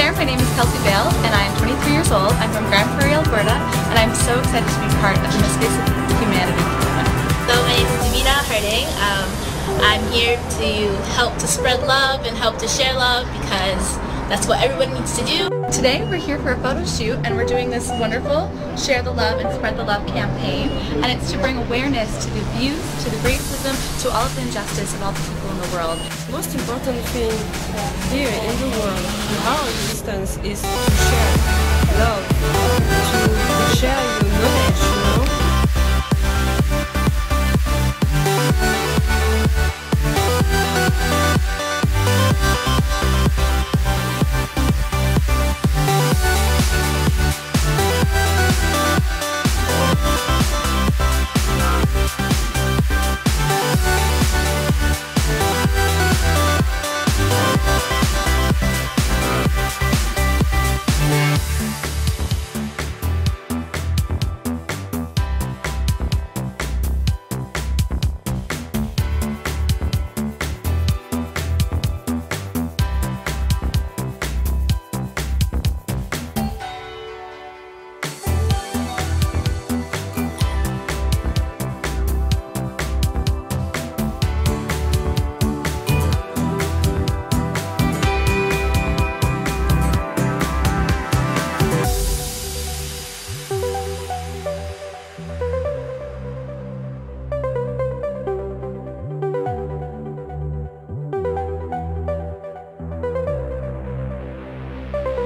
there, my name is Kelsey Bale and I am 23 years old. I'm from Grande Prairie, Alberta and I'm so excited to be part of the Miss of Humanity. So my name is Davina Harding. Um, I'm here to help to spread love and help to share love because that's what everyone needs to do. Today we're here for a photo shoot and we're doing this wonderful Share the Love and Spread the Love campaign and it's to bring awareness to the abuse, to the racism, to all of the injustice of all the people in the world. The most important thing here in the world, in our existence, is to share love,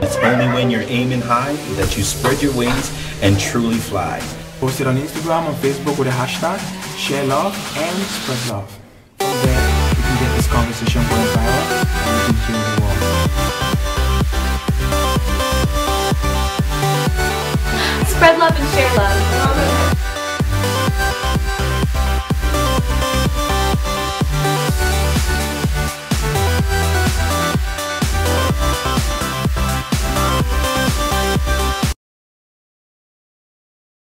It's only when you're aiming high that you spread your wings and truly fly. Post it on Instagram and Facebook with the hashtag share love and spread love. From there, we can get this conversation going viral and we can heal the world. Spread love and share love.